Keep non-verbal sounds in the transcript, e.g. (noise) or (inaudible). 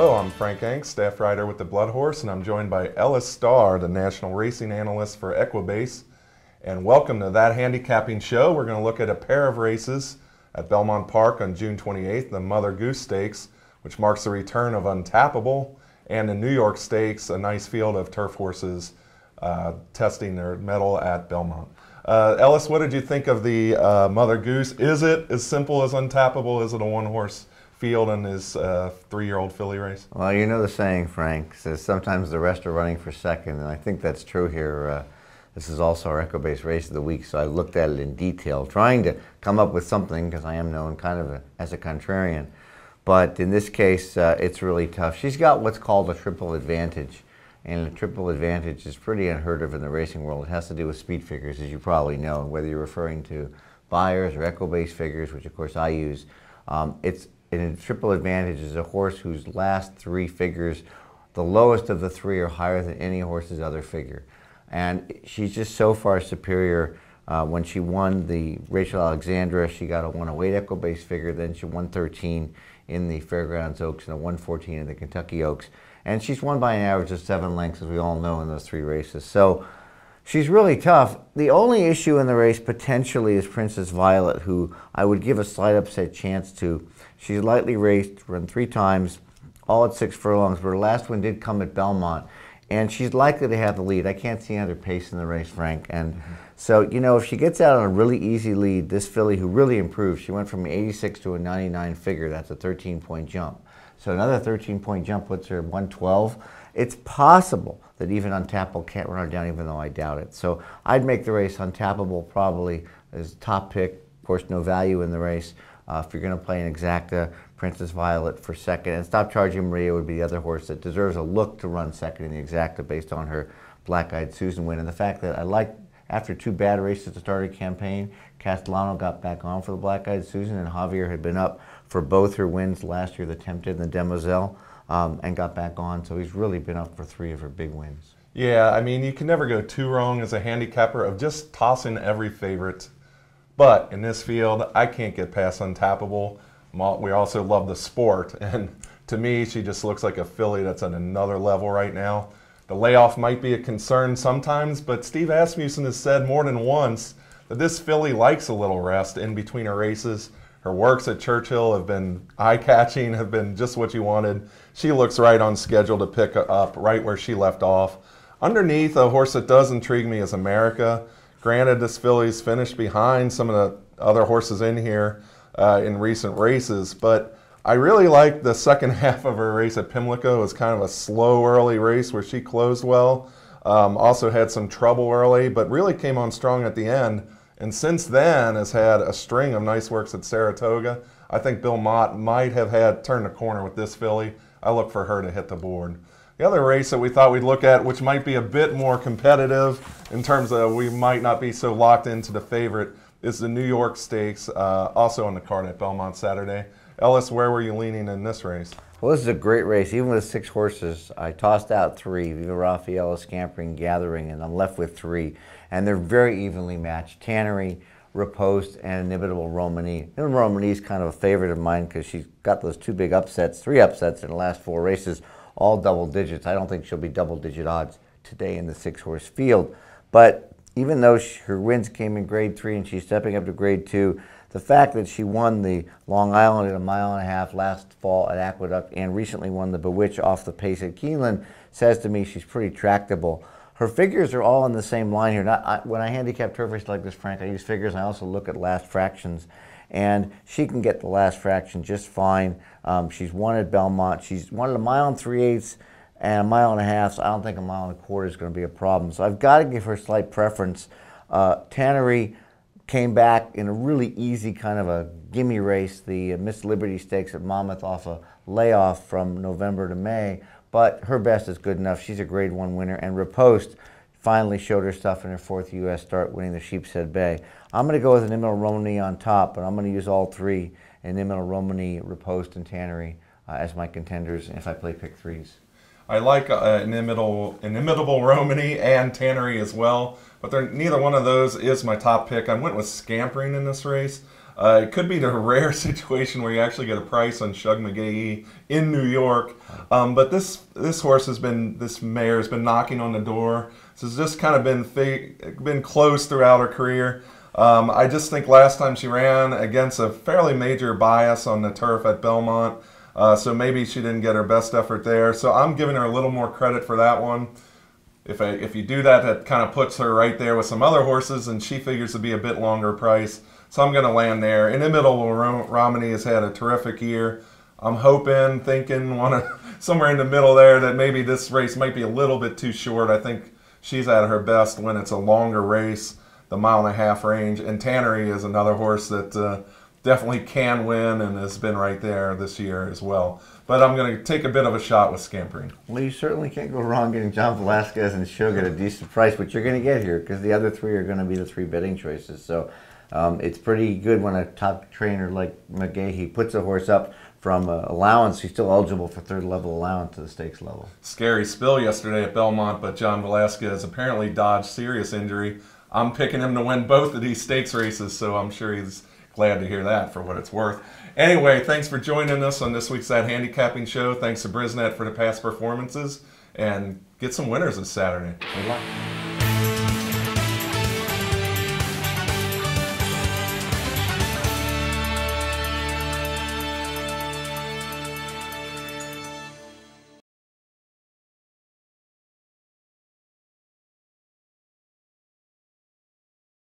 Hello, I'm Frank Angst, staff rider with the Blood Horse, and I'm joined by Ellis Starr, the national racing analyst for Equibase. And welcome to that handicapping show. We're going to look at a pair of races at Belmont Park on June 28th, the Mother Goose Stakes, which marks the return of Untapable, and the New York Stakes, a nice field of turf horses uh, testing their mettle at Belmont. Uh, Ellis, what did you think of the uh, Mother Goose? Is it as simple as Untapable? Is it a one horse? Field in his uh, three-year-old filly race? Well, you know the saying, Frank, says sometimes the rest are running for second, and I think that's true here. Uh, this is also our Equibase race of the week, so I looked at it in detail, trying to come up with something because I am known kind of a, as a contrarian. But in this case, uh, it's really tough. She's got what's called a triple advantage, and a triple advantage is pretty unheard of in the racing world. It has to do with speed figures, as you probably know, whether you're referring to Beyers or Equibase figures, which of course I use. Um, it's a triple advantage is a horse whose last three figures, the lowest of the three are higher than any horse's other figure. And she's just so far superior. Uh, when she won the Rachel Alexandra, she got a 108 Equibase figure. Then she won 13 in the Fairgrounds Oaks and a 114 in the Kentucky Oaks. And she's won by an average of seven lengths, as we all know, in those three races. So she's really tough. The only issue in the race potentially is Princess Violet, who I would give a slight upset chance to. She's lightly raced, run three times, all at six furlongs, but her last one did come at Belmont. And she's likely to have the lead. I can't see another pace in the race, Frank. And mm -hmm. so, you know, if she gets out on a really easy lead, this filly who really improved, she went from 86 to a 99 figure. That's a 13 point jump. So another 13 point jump puts her 112. It's possible that even Untapable can't run her down, even though I doubt it. So I'd make the race Untapable probably as top pick. Of course, no value in the race. Uh, if you're going to play an exacta, Princess Violet for second, and Stopchargingmaria would be the other horse that deserves a look to run second in the exacta based on her Black Eyed Susan win. And the fact that I like, after two bad races to start a campaign, Castellano got back on for the Black Eyed Susan, and Javier had been up for both her wins last year, the Tempted and the Demoiselle, um, and got back on. So he's really been up for three of her big wins. Yeah, I mean, you can never go too wrong as a handicapper of just tossing every favorite but in this field, I can't get past Untapable. We also love the sport, (laughs) and to me, she just looks like a filly that's on another level right now. The layoff might be a concern sometimes, but Steve Asmussen has said more than once that this filly likes a little rest in between her races. Her works at Churchill have been eye-catching, have been just what you wanted. She looks right on schedule to pick up right where she left off. Underneath, a horse that does intrigue me is America. Granted, this filly's finished behind some of the other horses in here uh, in recent races, but I really like the second (laughs) half of her race at Pimlico. It was kind of a slow early race where she closed well. Um, also had some trouble early, but really came on strong at the end. And since then has had a string of nice works at Saratoga. I think Bill Mott might have had turned the corner with this filly. I look for her to hit the board. The other race that we thought we'd look at, which might be a bit more competitive in terms of we might not be so locked into the favorite, is the New York Stakes, uh, also on the card at Belmont Saturday. Ellis, where were you leaning in this race? Well, this is a great race. Even with six horses, I tossed out three, Viva Raffaella, Scampering, Gathering, and I'm left with three. And they're very evenly matched. Tannery, Riposte, and Inimitable Romanee. Inimitable Romanee is kind of a favorite of mine because she's got those two big upsets, three upsets in the last four races all double digits. I don't think she'll be double digit odds today in the six horse field. But even though she, her wins came in grade three and she's stepping up to grade two, the fact that she won the Long Island at a mile and a half last fall at Aqueduct and recently won the Bewitch off the pace at Keeneland says to me she's pretty tractable. Her figures are all in the same line here. Not, I, when I handicap turf like this, Frank, I use figures. I also look at last fractions and she can get the last fraction just fine. Um, she's won at Belmont. She's won at a mile and three eighths and a mile and a half, so I don't think a mile and a quarter is going to be a problem. So I've got to give her slight preference. Uh, Tannery came back in a really easy kind of a gimme race, the uh, Miss Liberty Stakes at Monmouth off a layoff from November to May, but her best is good enough. She's a grade one winner, and Riposte finally showed her stuff in her fourth U.S. start, winning the Sheepshead Bay. I'm going to go with an Emil Romani on top, but I'm going to use all three, Inimitable Romanee, Riposte, and Tannery uh, as my contenders if I play pick threes. I like uh, inimitable, inimitable Romanee and Tannery as well, but neither one of those is my top pick. I went with Scampering in this race. Uh, it could be the (laughs) rare situation where you actually get a price on Shug McGaughey in New York. Um, but this this horse has been this mare has been knocking on the door. So it's just kind of been been close throughout her career. Um, I just think last time she ran against a fairly major bias on the turf at Belmont, uh, so maybe she didn't get her best effort there. So I'm giving her a little more credit for that one. If, I, if you do that, that kind of puts her right there with some other horses, and she figures to be a bit longer price. So I'm going to land there. In the middle, Romanee has had a terrific year. I'm hoping, thinking, (laughs) want to somewhere in the middle there that maybe this race might be a little bit too short. I think she's at her best when it's a longer race, the mile and a half range. And Tannery is another horse that uh, definitely can win and has been right there this year as well. But I'm going to take a bit of a shot with Scampering. Well, you certainly can't go wrong getting John Velazquez and Shug at a decent price, which you're going to get here because the other three are going to be the three betting choices. So um, it's pretty good when a top trainer like McGaughey puts a horse up from uh, allowance. He's still eligible for third level allowance to the stakes level. Scary spill yesterday at Belmont, but John Velazquez apparently dodged serious injury. I'm picking him to win both of these stakes races, so I'm sure he's glad to hear that for what it's worth. Anyway, thanks for joining us on this week's That Handicapping Show. Thanks to Brisnet for the past performances, and get some winners this Saturday. Good luck.